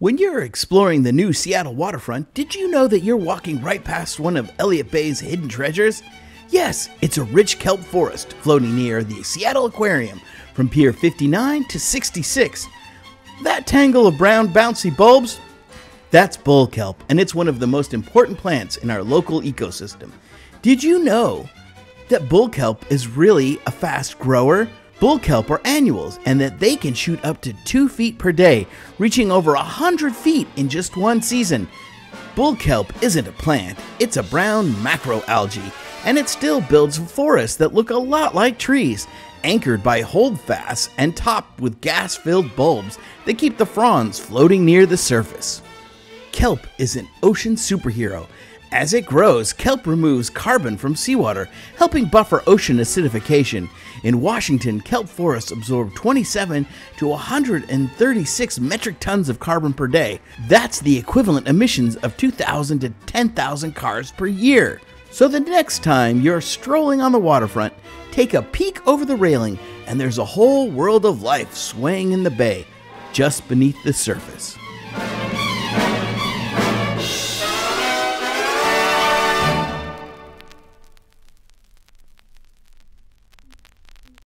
When you're exploring the new Seattle waterfront, did you know that you're walking right past one of Elliott Bay's hidden treasures? Yes, it's a rich kelp forest floating near the Seattle Aquarium from Pier 59 to 66. That tangle of brown bouncy bulbs? That's bull kelp, and it's one of the most important plants in our local ecosystem. Did you know that bull kelp is really a fast grower? Bull kelp are annuals and that they can shoot up to 2 feet per day, reaching over a 100 feet in just one season. Bull kelp isn't a plant, it's a brown macroalgae, and it still builds forests that look a lot like trees, anchored by holdfasts and topped with gas filled bulbs that keep the fronds floating near the surface. Kelp is an ocean superhero as it grows, kelp removes carbon from seawater, helping buffer ocean acidification. In Washington, kelp forests absorb 27 to 136 metric tons of carbon per day. That's the equivalent emissions of 2,000 to 10,000 cars per year. So the next time you're strolling on the waterfront, take a peek over the railing, and there's a whole world of life swaying in the bay just beneath the surface.